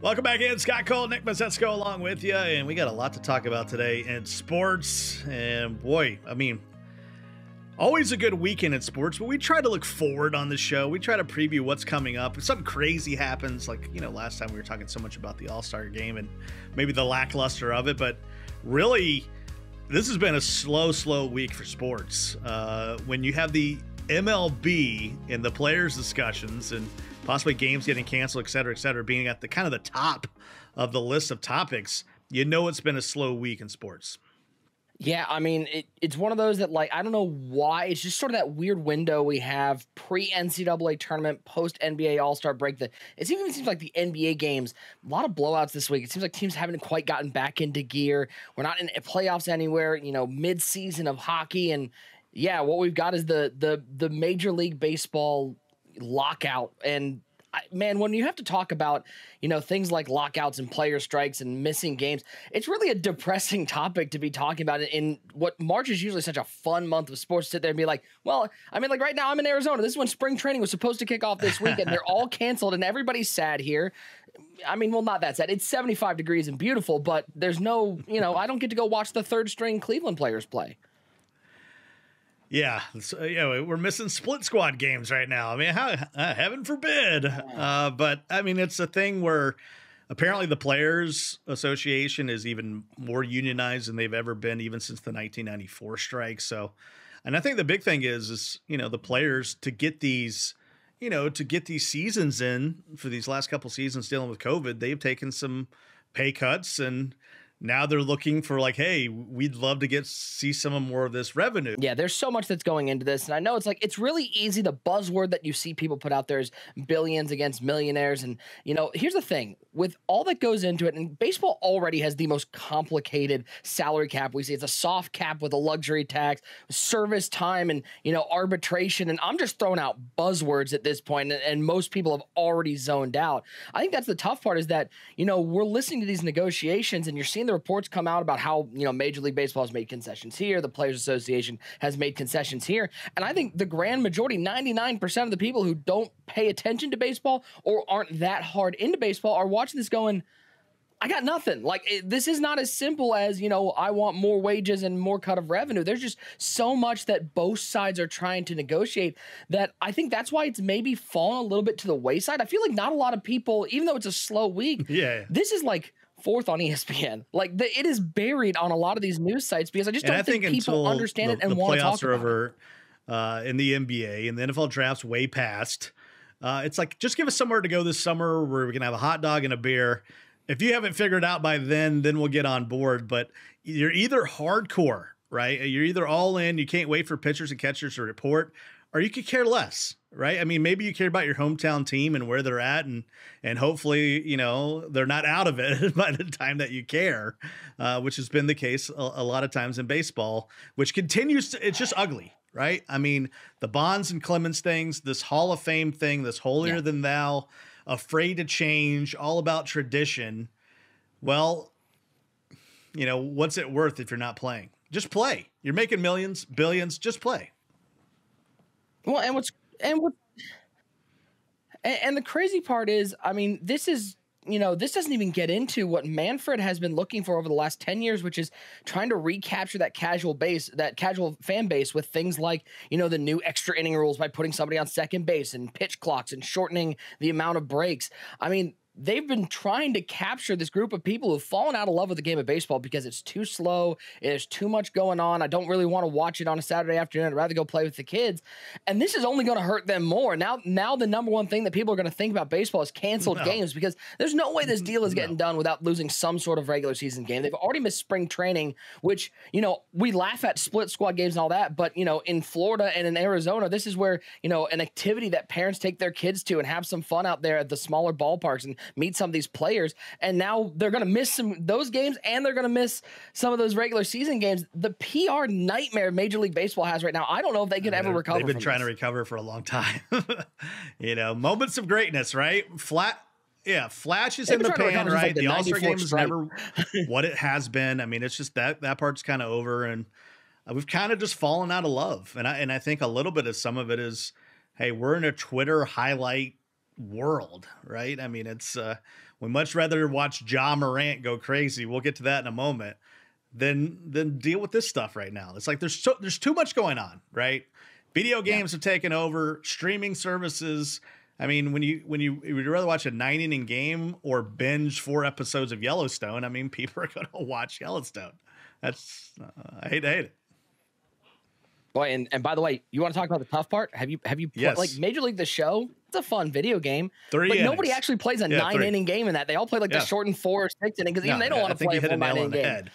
Welcome back in. Scott Cole, Nick Mizesko along with you. And we got a lot to talk about today in sports. And boy, I mean, always a good weekend in sports, but we try to look forward on the show. We try to preview what's coming up. If something crazy happens, like, you know, last time we were talking so much about the All Star game and maybe the lackluster of it, but really, this has been a slow, slow week for sports. Uh, when you have the MLB and the players' discussions and possibly games getting canceled, et cetera, et cetera, being at the kind of the top of the list of topics, you know it's been a slow week in sports. Yeah, I mean, it, it's one of those that, like, I don't know why. It's just sort of that weird window we have pre NCAA tournament, post NBA All Star break. That it even seems like the NBA games, a lot of blowouts this week. It seems like teams haven't quite gotten back into gear. We're not in playoffs anywhere, you know, mid season of hockey. And yeah, what we've got is the the the Major League Baseball lockout and man, when you have to talk about, you know, things like lockouts and player strikes and missing games, it's really a depressing topic to be talking about in what March is usually such a fun month of sports. Sit there and be like, well, I mean, like right now I'm in Arizona. This is when spring training was supposed to kick off this week, and they're all canceled, and everybody's sad here. I mean, well, not that sad. It's 75 degrees and beautiful, but there's no, you know, I don't get to go watch the third string Cleveland players play. Yeah, so, yeah, we're missing split squad games right now. I mean, how, uh, heaven forbid. Uh, but I mean, it's a thing where apparently the Players Association is even more unionized than they've ever been, even since the 1994 strike. So, and I think the big thing is, is you know, the players to get these, you know, to get these seasons in for these last couple seasons dealing with COVID, they've taken some pay cuts and now they're looking for like, hey, we'd love to get see some more of this revenue. Yeah, there's so much that's going into this, and I know it's like it's really easy. The buzzword that you see people put out there is billions against millionaires, and you know, here's the thing: with all that goes into it, and baseball already has the most complicated salary cap. We see it's a soft cap with a luxury tax, service time, and you know, arbitration. And I'm just throwing out buzzwords at this point, and, and most people have already zoned out. I think that's the tough part is that you know we're listening to these negotiations, and you're seeing the reports come out about how you know Major League Baseball has made concessions here, the Players Association has made concessions here, and I think the grand majority, ninety nine percent of the people who don't pay attention to baseball or aren't that hard into baseball are watching this going. I got nothing. Like it, this is not as simple as, you know, I want more wages and more cut of revenue. There's just so much that both sides are trying to negotiate that I think that's why it's maybe fallen a little bit to the wayside. I feel like not a lot of people, even though it's a slow week, yeah. This is like fourth on ESPN. Like the, it is buried on a lot of these news sites because I just don't I think, think people understand the, it and want to talk are over uh, in the NBA and the NFL draft's way past. Uh, it's like just give us somewhere to go this summer where we can have a hot dog and a beer. If you haven't figured out by then, then we'll get on board. But you're either hardcore, right? You're either all in, you can't wait for pitchers and catchers to report, or you could care less, right? I mean, maybe you care about your hometown team and where they're at, and and hopefully, you know, they're not out of it by the time that you care, uh, which has been the case a, a, lot of times in baseball, which continues to. It's just ugly, right? I mean, the Bonds and Clemens things, this Hall of Fame thing, this holier yeah. than thou, afraid to change, all about tradition. Well, you know, what's it worth if you're not playing? Just play. You're making millions, billions. Just play. Well, and what's and what and, and the crazy part is, I mean, this is you know, this doesn't even get into what Manfred has been looking for over the last 10 years, which is trying to recapture that casual base, that casual fan base with things like, you know, the new extra inning rules by putting somebody on second base and pitch clocks and shortening the amount of breaks. I mean, they've been trying to capture this group of people who've fallen out of love with the game of baseball because it's too slow. There's too much going on. I don't really want to watch it on a Saturday afternoon. I'd rather go play with the kids. And this is only going to hurt them more. Now, now the number one thing that people are going to think about baseball is canceled no. games because there's no way this deal is getting no. done without losing some sort of regular season game. They've already missed spring training, which, you know, we laugh at split squad games and all that, but, you know, in Florida and in Arizona, this is where, you know, an activity that parents take their kids to and have some fun out there at the smaller ballparks and meet some of these players. And now they're going to miss some those games and they're going to miss some of those regular season games. The PR nightmare Major League Baseball has right now. I don't know if they could ever recover. They've been trying this. to recover for a long time. you know, moments of greatness, right? Flat yeah, flashes in the pan, right? Like the, the All Star game is never what it has been. I mean, it's just that that part's kind of over, and uh, we've kind of just fallen out of love. And I and I think a little bit of some of it is, hey, we're in a Twitter highlight world, right? I mean, it's uh, We much rather watch Ja Morant go crazy. We'll get to that in a moment. Than than deal with this stuff right now. It's like there's so there's too much going on, right? Video games yeah. have taken over, streaming services. I mean, when you when you would you rather watch a nine inning game or binge four episodes of Yellowstone, I mean, people are going to watch Yellowstone. That's uh, I hate to hate it. Boy, and, and by the way, you want to talk about the tough part? Have you have you yes. like Major League the Show? It's a fun video game, three but innings. nobody actually plays a yeah, nine three. inning game in that. They all play like yeah. the shortened four or six inning because even they don't want to play a full nine inning game. Head.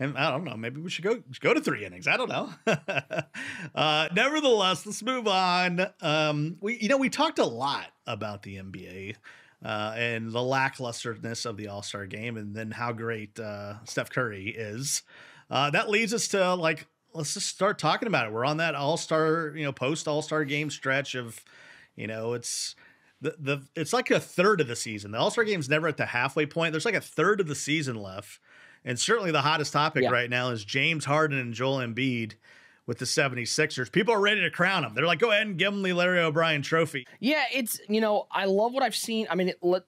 And I don't know, maybe we should go go to three innings. I don't know. uh, nevertheless, let's move on. Um, we you know we talked a lot about the NBA uh, and the lacklusterness of the All Star game, and then how great uh, Steph Curry is. Uh, that leads us to like let's just start talking about it. We're on that All Star, you know, post All Star game stretch of, you know, it's the the it's like a third of the season. The All Star game's never at the halfway point. There's like a third of the season left, and certainly the hottest topic yeah. right now is James Harden and Joel Embiid with the 76ers. People are ready to crown them. They're like, go ahead and give them the Larry O'Brien trophy. Yeah, it's, you know, I love what I've seen. I mean, it, let,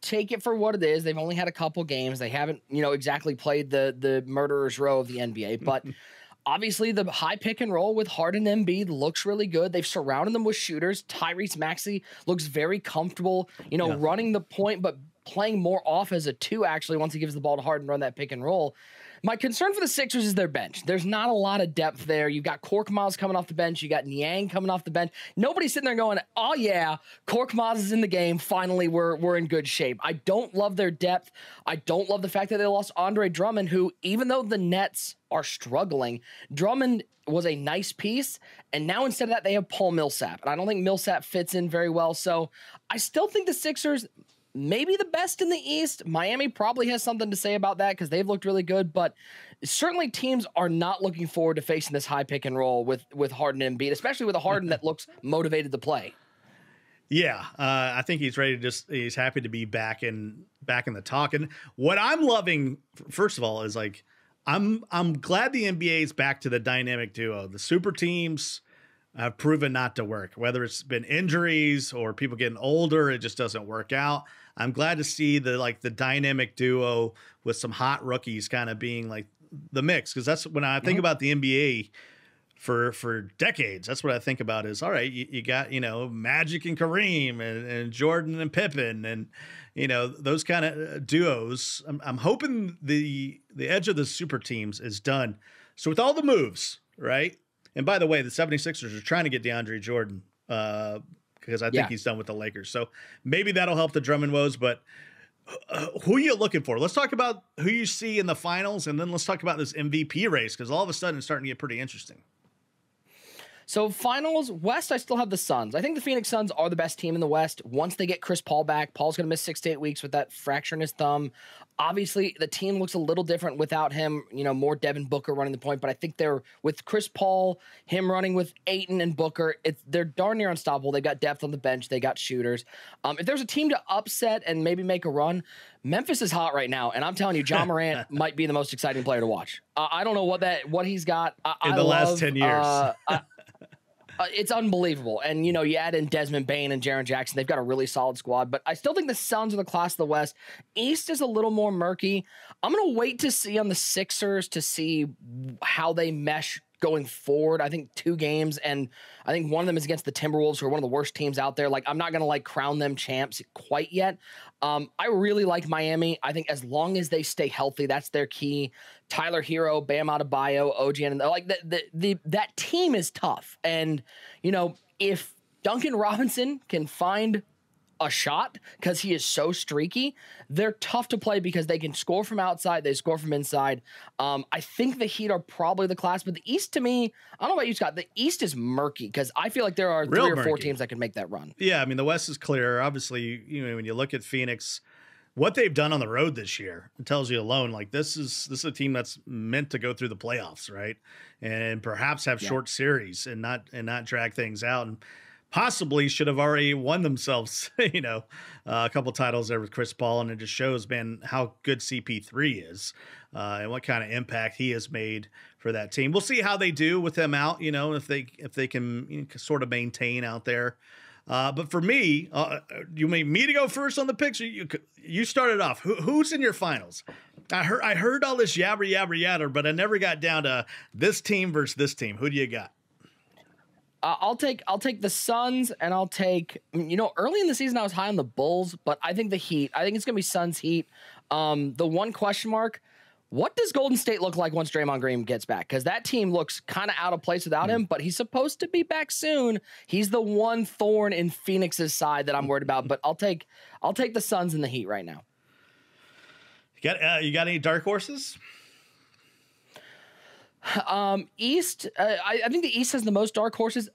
take it for what it is. They've only had a couple games. They haven't, you know, exactly played the the murderer's row of the NBA, but obviously the high pick and roll with Harden and Embiid looks really good. They've surrounded them with shooters. Tyrese Maxey looks very comfortable, you know, yeah. running the point but playing more off as a two actually once he gives the ball to Harden run that pick and roll. My concern for the Sixers is their bench. There's not a lot of depth there. You've got Korkmaz coming off the bench. You got Niang coming off the bench. Nobody's sitting there going, "Oh yeah, Korkmaz is in the game. Finally, we're we're in good shape." I don't love their depth. I don't love the fact that they lost Andre Drummond, who even though the Nets are struggling, Drummond was a nice piece, and now instead of that, they have Paul Millsap, and I don't think Millsap fits in very well. So I still think the Sixers maybe the best in the East. Miami probably has something to say about that because they've looked really good, but certainly teams are not looking forward to facing this high pick and roll with with Harden and Embiid, especially with a Harden that looks motivated to play. Yeah, uh, I think he's ready to just he's happy to be back in back in the talk. And what I'm loving, first of all, is like I'm I'm glad the NBA is back to the dynamic duo, the super teams have proven not to work. Whether it's been injuries or people getting older, it just doesn't work out. I'm glad to see the like the dynamic duo with some hot rookies kind of being like the mix because that's when I think mm-hmm. about the NBA for for decades. That's what I think about is all right. You, you got you know Magic and Kareem and, and, Jordan and Pippen and you know those kind of uh, duos. I'm, I'm hoping the the edge of the super teams is done. So with all the moves, right? And by the way, the 76ers are trying to get DeAndre Jordan uh, because I think yeah. he's done with the Lakers. So maybe that'll help the Drummond woes. But uh, who are you looking for? Let's talk about who you see in the finals, and then let's talk about this MVP race because all of a sudden it's starting to get pretty interesting. So finals West, I still have the Suns. I think the Phoenix Suns are the best team in the West. Once they get Chris Paul back, Paul's going to miss six to eight weeks with that fracture in his thumb. Obviously, the team looks a little different without him. You know, more Devin Booker running the point, but I think they're with Chris Paul, him running with Ayton and Booker. It's they're darn near unstoppable. They got depth on the bench. They got shooters. Um, if there's a team to upset and maybe make a run, Memphis is hot right now, and I'm telling you, Ja Morant might be the most exciting player to watch. Uh, I don't know what that what he's got I, in the I last ten years. Uh, I, uh, it's unbelievable. And you know, you add in Desmond Bane and Jaren Jackson, they've got a really solid squad. But I still think the Suns are the class of the West. East is a little more murky. I'm gonna wait to see on the Sixers to see how they mesh going forward. I think two games, and I think one of them is against the Timberwolves, who are one of the worst teams out there. Like, I'm not going to like crown them champs quite yet. Um, I really like Miami. I think as long as they stay healthy, that's their key. Tyler Herro, Bam Adebayo, OG, and like the, the, the that team is tough. And you know, if Duncan Robinson can find a shot because he is so streaky. They're tough to play because they can score from outside, they score from inside. Um, I think the Heat are probably the class, but the East to me, I don't know about you, Scott. The East is murky because I feel like there are Real three or murky. four teams that can make that run. Yeah, I mean the West is clear. Obviously, you know when you look at Phoenix, what they've done on the road this year it tells you alone like this is this is a team that's meant to go through the playoffs, right? And perhaps have yeah. short series and not and not drag things out and possibly should have already won themselves, you know, uh, a couple titles there with Chris Paul, and it just shows, man, how good CP3 is uh, and what kind of impact he has made for that team. We'll see how they do with them out, you know, if they if they can you know, sort of maintain out there. Uh, but for me, uh, you made me to go first on the picture. You you started off. Who, who's in your finals? I heard I heard all this yabber yabber yabber, but I never got down to this team versus this team. Who do you got? Uh, I'll take I'll take the Suns and I'll take you know early in the season I was high on the Bulls, but I think the Heat. I think it's gonna be Suns Heat. Um, the one question mark: What does Golden State look like once Draymond Green gets back? Because that team looks kind of out of place without mm. him, but he's supposed to be back soon. He's the one thorn in Phoenix's side that I'm worried about. But I'll take I'll take the Suns and the Heat right now. You got uh, you got any dark horses? Um, East, uh, I, I, think the East has the most dark horses.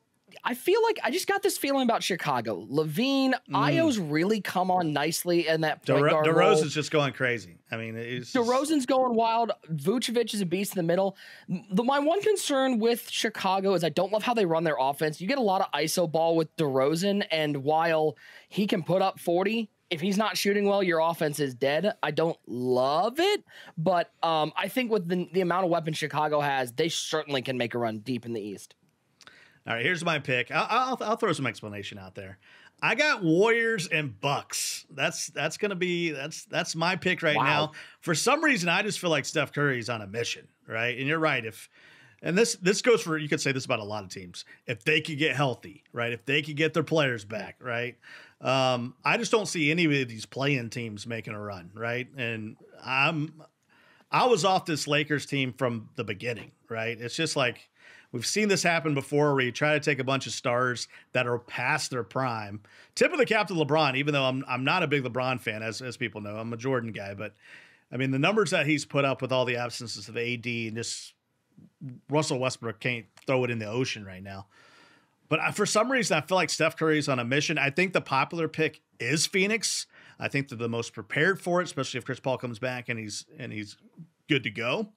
I feel like I just got this feeling about Chicago. LaVine, mm. Ayo's really come on nicely in that point De- guard DeRozan's role. just going crazy. I mean, it's DeRozan's just... going wild. Vucevic is a beast in the middle. The, my one concern with Chicago is I don't love how they run their offense. You get a lot of ISO ball with DeRozan, and while he can put up 40, if he's not shooting well, your offense is dead. I don't love it, but um, I think with the, the amount of weapons Chicago has, they certainly can make a run deep in the East. All right, here's my pick. I'll, I'll, I'll throw some explanation out there. I got Warriors and Bucks. That's that's gonna be that's that's my pick right wow. now. For some reason, I just feel like Steph Curry's on a mission, right? And you're right. If and this this goes for you could say this about a lot of teams. If they could get healthy, right? If they could get their players back, right? Um, I just don't see any of these playing teams making a run, right? And I'm I was off this Lakers team from the beginning, right? It's just like we've seen this happen before where you try to take a bunch of stars that are past their prime. Tip of the cap to LeBron, even though I'm I'm not a big LeBron fan, as as people know. I'm a Jordan guy, but I mean the numbers that he's put up with all the absences of AD and just Russell Westbrook can't throw it in the ocean right now. But for some reason, I feel like Steph Curry's on a mission. I think the popular pick is Phoenix. I think they're the most prepared for it, especially if Chris Paul comes back and he's and he's good to go.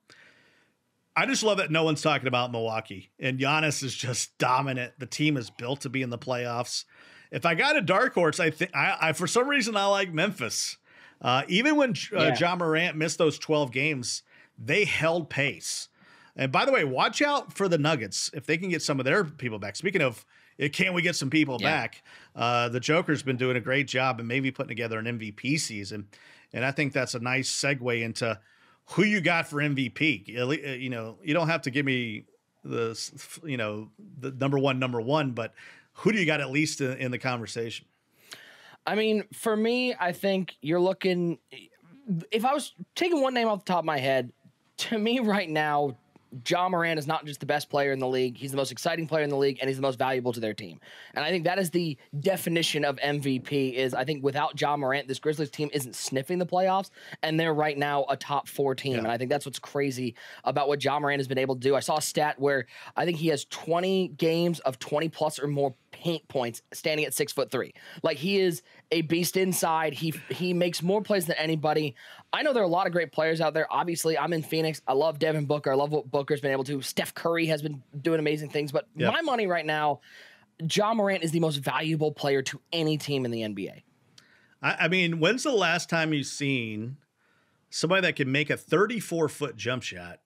I just love that no one's talking about Milwaukee and Giannis is just dominant. The team is built to be in the playoffs. If I got a dark horse, I think I, I for some reason I like Memphis. Uh, even when uh, yeah. Ja Morant missed those twelve games, they held pace. And by the way, watch out for the Nuggets if they can get some of their people back. Speaking of, eh, can we get some people yeah. back? Uh, the Joker's been doing a great job and maybe putting together an MVP season, and I think that's a nice segue into who you got for MVP. Eh, you know, you don't have to give me the you know the number one, number one, but who do you got at least in, in the conversation? I mean, for me, I think you're looking. If I was taking one name off the top of my head, to me right now, Ja Morant is not just the best player in the league, he's the most exciting player in the league and he's the most valuable to their team. And I think that is the definition of MVP is I think without Ja Morant, this Grizzlies team isn't sniffing the playoffs and they're right now a top 4 team. Yeah. And I think that's what's crazy about what Ja Morant has been able to do. I saw a stat where I think he has 20 games of 20 plus or more paint points standing at six foot three. Like he is a beast inside. He he makes more plays than anybody. I know there are a lot of great players out there. Obviously, I'm in Phoenix. I love Devin Booker. I love what Booker's been able to. Steph Curry has been doing amazing things. But yep. my money right now, Ja Morant is the most valuable player to any team in the NBA. I, I mean, when's the last time you've seen somebody that can make a 34 foot jump shot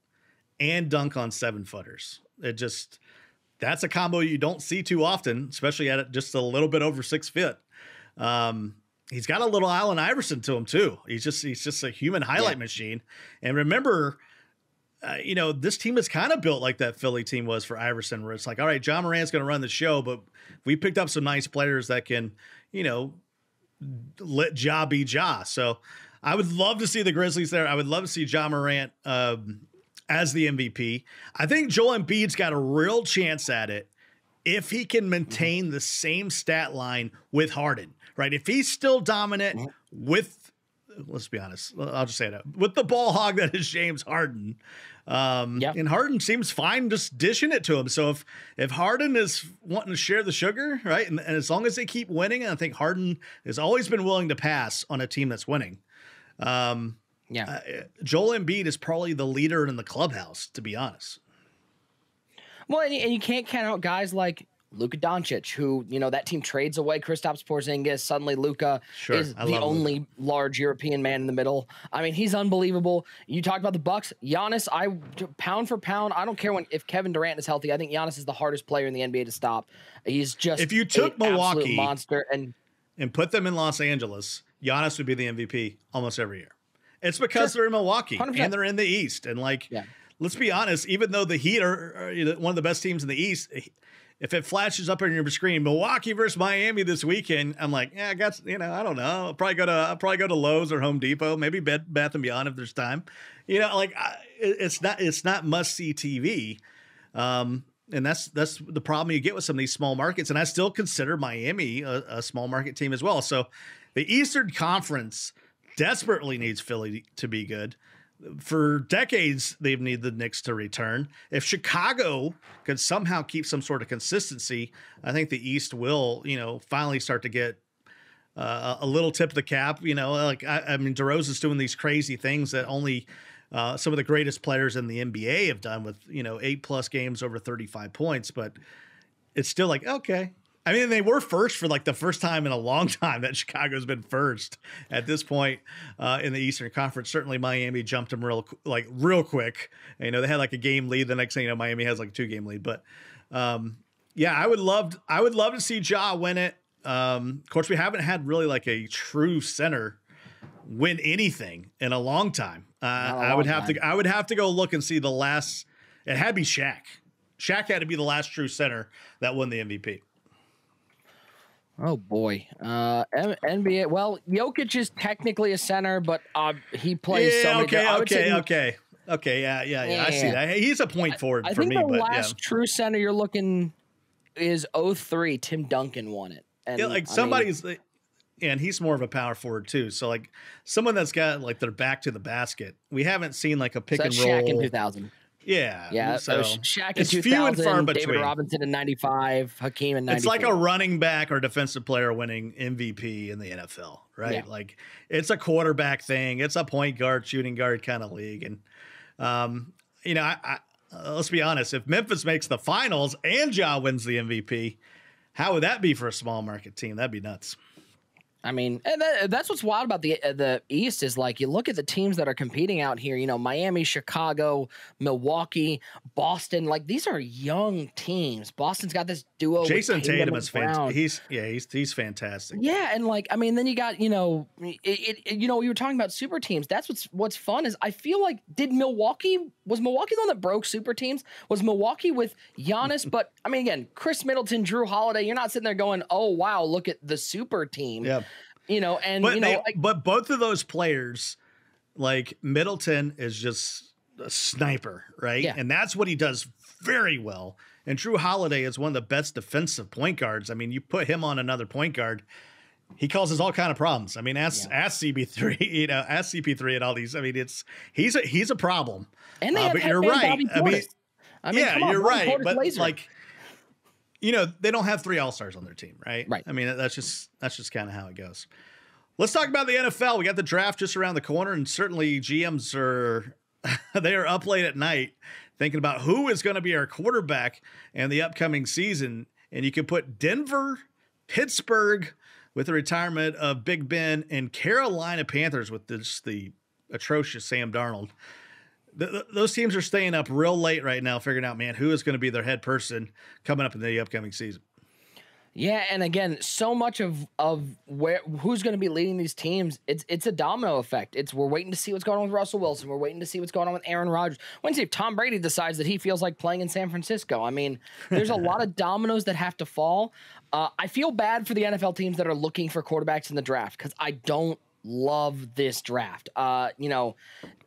and dunk on seven footers? It just that's a combo you don't see too often, especially at just a little bit over six feet. Um, he's got a little Allen Iverson to him too. He's just he's just a human highlight yeah. machine. And remember, uh, you know, this team is kind of built like that Philly team was for Iverson, where it's like, all right, Ja Morant's going to run the show, but we picked up some nice players that can, you know, let Ja be Ja. So I would love to see the Grizzlies there. I would love to see Ja Morant um, as the MVP. I think Joel Embiid's got a real chance at it if he can maintain the same stat line with Harden, right? If he's still dominant mm-hmm. with, let's be honest, I'll just say it with the ball hog that is James Harden. Um, yep. and Harden seems fine just dishing it to him. So if if Harden is wanting to share the sugar, right, and, and as long as they keep winning, and I think Harden has always been willing to pass on a team that's winning. Um, yeah. Uh, Joel Embiid is probably the leader in the clubhouse, to be honest. Well, and you, and you can't count out guys like Luka Doncic, who you know that team trades away Kristaps Porzingis. Suddenly, Luka Sure, is I the only Luka. large European man in the middle. I mean, he's unbelievable. You talked about the Bucks, Giannis. I pound for pound, I don't care when if Kevin Durant is healthy. I think Giannis is the hardest player in the NBA to stop. He's just If you took Milwaukee- monster, and and put them in Los Angeles, Giannis would be the MVP almost every year. It's because they're in Milwaukee 100%. and they're in the East. And like, Yeah. Let's be honest, even though the Heat are, are, one of the best teams in the East, if it flashes up on your screen, Milwaukee versus Miami this weekend, I'm like, yeah, I got, you know, I don't know. I'll probably go to, I'll probably go to Lowe's or Home Depot, maybe Bed Bath and Beyond if there's time. You know, like I, it's not, it's not must see TV. Um, and that's that's the problem you get with some of these small markets. And I still consider Miami a, a small market team as well. So the Eastern Conference desperately needs Philly to be good. For decades, they've needed the Knicks to return. If Chicago could somehow keep some sort of consistency, I think the East will, you know, finally start to get uh, a little tip of the cap. You know, like I, I mean, DeRozan's doing these crazy things that only uh, some of the greatest players in the NBA have done with you know eight plus games over thirty five points. But it's still like okay. I mean, they were first for like the first time in a long time that Chicago's been first at this point uh, in the Eastern Conference. Certainly, Miami jumped them real like real quick. You know, they had like a game lead. The next thing you know, Miami has like a two game lead. But um, yeah, I would love I would love to see Ja win it. Um, of course, we haven't had really like a true center win anything in a long time. Uh, a I would long have time. to I would have to go look and see the last. It had to be Shaq. Shaq had to be the last true center that won the MVP. Oh boy, uh, M- NBA. Well, Jokic is technically a center, but uh, he plays so yeah, many. okay, okay, he- okay, okay. Yeah, yeah, yeah. I see that. He's a point forward I for think me, the but last true center you're looking is 03. Tim Duncan won it. And yeah, yeah, I like mean, somebody's. and he's more of a power forward too. So like someone that's got like their back to the basket. We haven't seen like a pick so and roll. Shaq in 2000. Yeah, Yeah, So so Shaq in it's 2000, few and far David between. Robinson in 95, Hakeem in 94. It's like a running back or defensive player winning MVP in the NFL, right? Yeah. Like it's a quarterback thing. It's a point guard, shooting guard kind of league. And, um, you know, I, I, uh, let's be honest. If Memphis makes the finals and Ja wins the MVP, how would that be for a small market team? That'd be nuts. I mean, and that, that's what's wild about the uh, the East is like you look at the teams that are competing out here. You know, Miami, Chicago, Milwaukee, Boston. Like these are young teams. Boston's got this duo. Jayson Tatum is fantastic. He's yeah, he's he's fantastic. Yeah, and like I mean, then you got you know, it, it, it- you know, you were talking about super teams. That's what's what's fun is I feel like did Milwaukee was Milwaukee the one that broke super teams? Was Milwaukee with Giannis? but I mean, again, Khris Middleton, Jrue Holiday. You're not sitting there going, oh wow, look at the super team. Yeah. You know, and But you know, they, like, but both of those players, like Middleton, is just a sniper, right? Yeah. And that's what he does very well. And Jrue Holiday is one of the best defensive point guards. I mean, you put him on another point guard, he causes all kind of problems. I mean, ask ask CP3, you know, ask CP3 and all these. I mean, it's he's a he's a problem. and they uh, have but you're right. I mean, I mean, yeah, on, you're right. Portis But laser. like, you know, they don't have three all stars on their team, right? Right. I mean, that's just that's just kind of how it goes. Let's talk about the NFL. We got the draft just around the corner, and certainly GMs are they are up late at night thinking about who is going to be our quarterback in the upcoming season. And you can put Denver, Pittsburgh with the retirement of Big Ben, and Carolina Panthers with this the atrocious Sam Darnold. Th- th- those teams are staying up real late right now, figuring out, man, who is going to be their head person coming up in the upcoming season. Yeah, and again, so much of of where who's going to be leading these teams, it's it's a domino effect. It's we're waiting to see what's going on with Russell Wilson. We're waiting to see what's going on with Aaron Rodgers. When see if Tom Brady decides that he feels like playing in San Francisco. I mean, there's a lot of dominoes that have to fall. Uh, I feel bad for the NFL teams that are looking for quarterbacks in the draft because I don't love this draft. Uh, you know,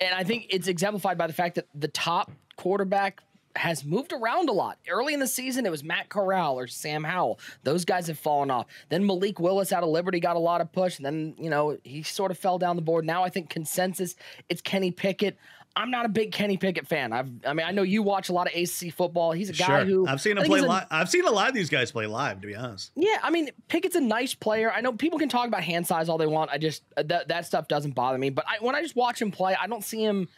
and I think it's exemplified by the fact that the top quarterback has moved around a lot. Early in the season, it was Matt Corral or Sam Howell. Those guys have fallen off. Then Malik Willis out of Liberty got a lot of push. And then, you know, he sort of fell down the board. Now I think consensus, it's Kenny Pickett. I'm not a big Kenny Pickett fan. I've, I mean, I know you watch a lot of ACC football. He's a guy who I've seen him play a- live. I've seen a lot of these guys play live, to be honest. yeah, I mean, Pickett's a nice player. I know people can talk about hand size all they want. I just uh, that that stuff doesn't bother me. But I, when I just watch him play, I don't see him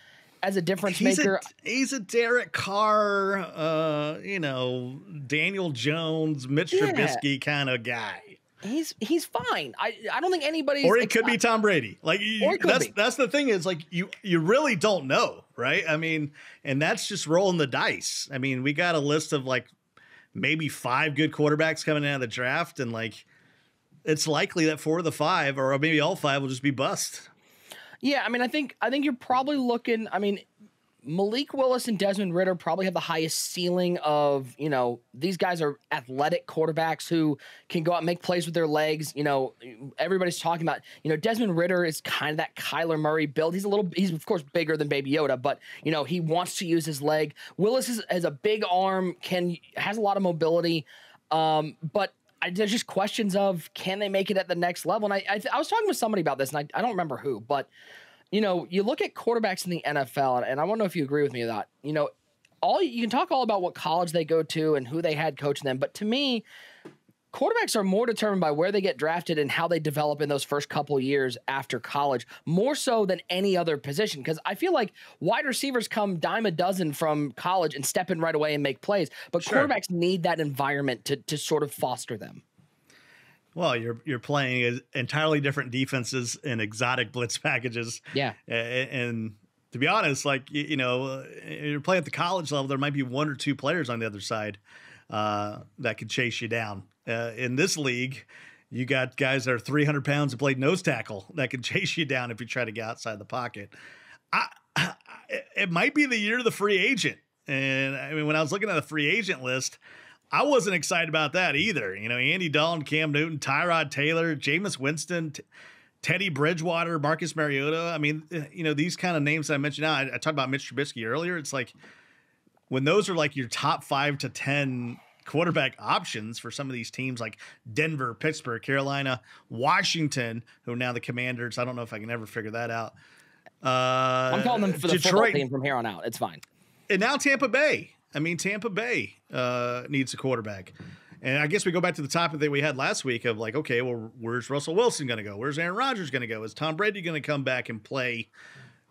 as a difference he's maker. A, he's a Derek Carr, uh, you know, Daniel Jones, Mitch yeah. Trubisky kind of guy. He's he's fine. I I don't think anybody. Or it could be Tom Brady. Like you, that's be. that's the thing is like you you really don't know, right? I mean, and that's just rolling the dice. I mean, we got a list of like maybe five good quarterbacks coming out of the draft, and like it's likely that four of the five, or maybe all five, will just be bust. Yeah, I mean, I think I think you're probably looking. I mean, Malik Willis and Desmond Ridder probably have the highest ceiling of, you know, these guys are athletic quarterbacks who can go out and make plays with their legs. You know, everybody's talking about, you know, Desmond Ridder is kind of that Kyler Murray build. He's a little, he's of course bigger than Baby Yoda, but, you know, he wants to use his leg. Willis is, has a big arm, can, has a lot of mobility. Um, but I, there's just questions of can they make it at the next level? And I, I, I was talking with somebody about this, and I, I don't remember who, but you know, you look at quarterbacks in the NFL, and I want to know if you agree with me that, you know, all you can talk all about what college they go to and who they had coaching them, but to me, quarterbacks are more determined by where they get drafted and how they develop in those first couple years after college, more so than any other position. Because I feel like wide receivers come dime a dozen from college and step in right away and make plays, but sure. quarterbacks need that environment to to sort of foster them. Well, you're you're playing entirely different defenses and exotic blitz packages. Yeah, and, and to be honest, like you, you, know, uh, you're playing at the college level, there might be one or two players on the other side uh, that could chase you down. Uh, in this league, you got guys that are 300 pounds and played nose tackle that can chase you down if you try to get outside the pocket. I, I, it might be the year of the free agent. And I mean, when I was looking at the free agent list, I wasn't excited about that either. You know, Andy Dalton, Cam Newton, Tyrod Taylor, Jameis Winston, T- Teddy Bridgewater, Marcus Mariota. I mean, eh, you know, these kind of names that I mentioned now. I, I talked about Mitch Trubisky earlier. It's like when those are like your top five to 10 quarterback options for some of these teams like Denver, Pittsburgh, Carolina, Washington, who are now the Commanders. I don't know if I can ever figure that out. Uh, I'm calling them for the Detroit, football team from here on out. It's fine. And now Tampa Bay. I mean, Tampa Bay uh, needs a quarterback. And I guess we go back to the topic that we had last week of like, okay, well, where's Russell Wilson going to go? Where's Aaron Rodgers going to go? Is Tom Brady going to come back and play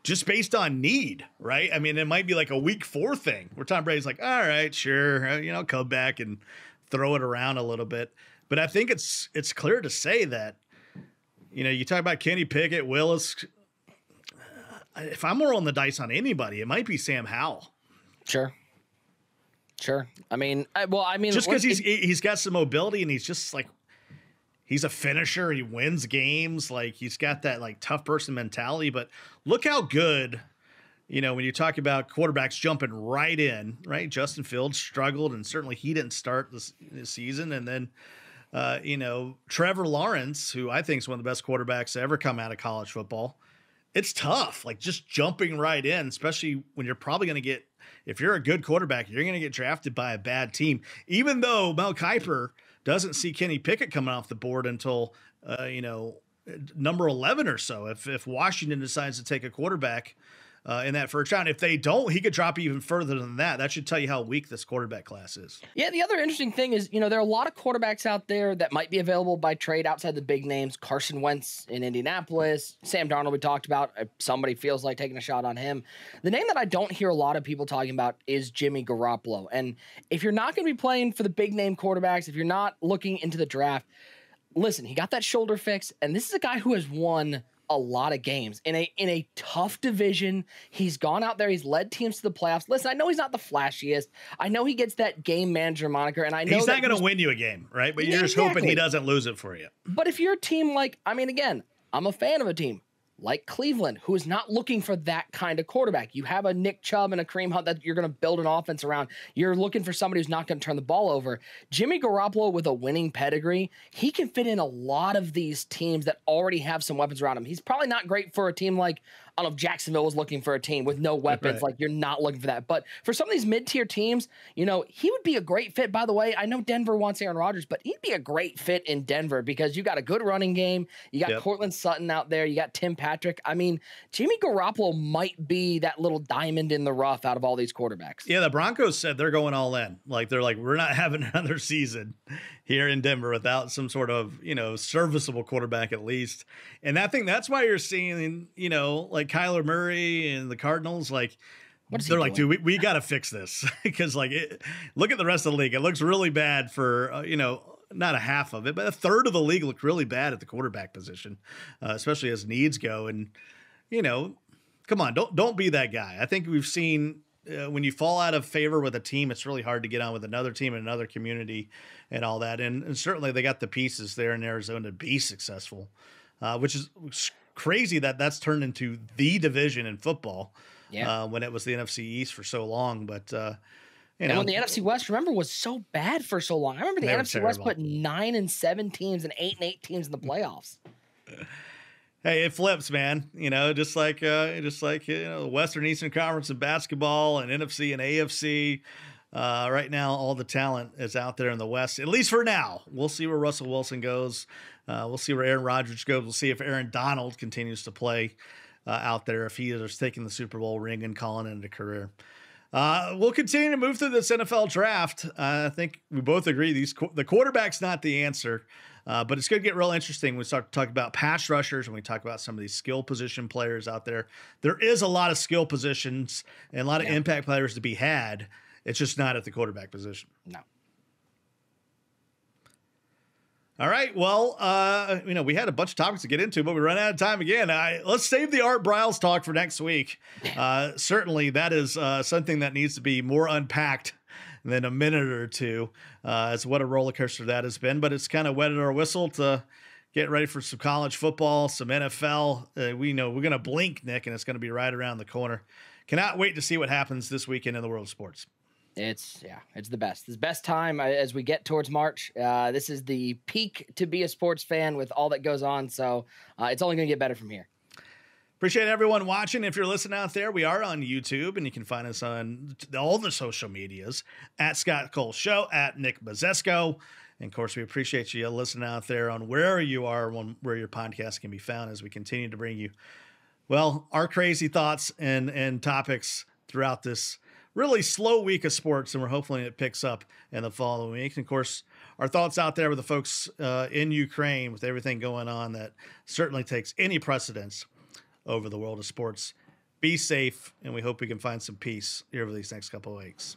just based on need, right? I mean, it might be like a week four thing where Tom Brady's like, all right, sure, uh, you know, come back and throw it around a little bit. But I think it's it's clear to say that, you know, you talk about Kenny Pickett, Willis. If I'm rolling the dice on anybody, it might be Sam Howell. Sure. Sure. I mean, I, well, I mean, just because he's he's got some mobility and he's just like he's a finisher. He wins games. Like he's got that like tough person mentality. But look how good, you know, when you talk about quarterbacks jumping right in, right? Justin Fields struggled, and certainly he didn't start this, this season. And then, uh, you know, Trevor Lawrence, who I think is one of the best quarterbacks to ever come out of college football. It's tough, like just jumping right in, especially when you're probably going to get if you're a good quarterback, you're going to get drafted by a bad team. Even though Mel Kiper doesn't see Kenny Pickett coming off the board until uh, you know number 11 or so if if Washington decides to take a quarterback uh, in that first round. If they don't, he could drop even further than that. That should tell you how weak this quarterback class is. Yeah, the other interesting thing is, you know, there are a lot of quarterbacks out there that might be available by trade outside the big names. Carson Wentz in Indianapolis, Sam Darnold, we talked about. somebody feels like taking a shot on him. The name that I don't hear a lot of people talking about is Jimmy Garoppolo. And if you're not going to be playing for the big name quarterbacks, if you're not looking into the draft, listen, he got that shoulder fix, and this is a guy who has won a lot of games in a in a tough division. He's gone out there. He's led teams to the playoffs. Listen, I know he's not the flashiest. I know he gets that game manager moniker, and I know he's not going to win you a game, right? But you're exactly. just hoping he doesn't lose it for you. But if you're a team like, I mean, again, I'm a fan of a team like Cleveland, who is not looking for that kind of quarterback. You have a Nick Chubb and a Kareem Hunt that you're going to build an offense around. You're looking for somebody who's not going to turn the ball over. Jimmy Garoppolo with a winning pedigree, he can fit in a lot of these teams that already have some weapons around him. He's probably not great for a team like I don't know if Jacksonville was looking for a team with no weapons. Right. Like you're not looking for that. But for some of these mid tier teams, you know, he would be a great fit. By the way, I know Denver wants Aaron Rodgers, but he'd be a great fit in Denver because you got a good running game. You got yep. Courtland Sutton out there. You got Tim Patrick. I mean, Jimmy Garoppolo might be that little diamond in the rough out of all these quarterbacks. Yeah, the Broncos said they're going all in. Like they're like, we're not having another season here in Denver without some sort of, you know, serviceable quarterback at least. And I think that's why you're seeing, you know, like like Kyler Murray and the Cardinals, like What is they're like, dude, we, we got to fix this because like, it, look at the rest of the league. It looks really bad for uh, you know not a half of it, but a third of the league looked really bad at the quarterback position, uh, especially as needs go. And you know, come on, don't don't be that guy. I think we've seen uh, when you fall out of favor with a team, it's really hard to get on with another team and another community and all that. And, and certainly they got the pieces there in Arizona to be successful, uh, which is crazy that that's turned into the division in football Yeah. uh, when it was the NFC East for so long. But uh, you and know, when the NFC West, remember, was so bad for so long. I remember the NFC West put nine and seven teams and eight and eight teams in the playoffs. hey, it flips, man. You know, just like uh, just like you know, the Western Eastern Conference in basketball and NFC and AFC. Uh, right now, all the talent is out there in the West, at least for now. We'll see where Russell Wilson goes. Uh, we'll see where Aaron Rodgers goes. We'll see if Aaron Donald continues to play uh, out there, if he is taking the Super Bowl ring and calling it a career. Uh, we'll continue to move through this NFL draft. Uh, I think we both agree these qu- the quarterback's not the answer, uh, but it's going to get real interesting when we start to talk about pass rushers and we talk about some of these skill position players out there. There is a lot of skill positions and a lot of Yeah. impact players to be had. It's just not at the quarterback position. No. All right. Well, uh, you know, we had a bunch of topics to get into, but we run out of time again. I, let's save the Art Briles talk for next week. Uh, certainly, that is uh, something that needs to be more unpacked than a minute or two, uh, as what a roller coaster that has been. But it's kind of wetted our whistle to get ready for some college football, some NFL. Uh, we know we're going to blink, Nick, and it's going to be right around the corner. Cannot wait to see what happens this weekend in the world of sports. It's yeah, it's the best. It's the best time uh, as we get towards March. Uh, this is the peak to be a sports fan with all that goes on. So uh, it's only going to get better from here. Appreciate everyone watching. If you're listening out there, we are on YouTube, and you can find us on all the social medias at Scott Cole Show, at Nick Mizesko. And of course, we appreciate you listening out there on wherever you are, when, where your podcast can be found, as we continue to bring you, well, our crazy thoughts and and topics throughout this really slow week of sports. And we're hoping it picks up in the following week. And of course, our thoughts out there with the folks uh, in Ukraine, with everything going on, that certainly takes any precedence over the world of sports. Be safe, and we hope we can find some peace here over these next couple of weeks.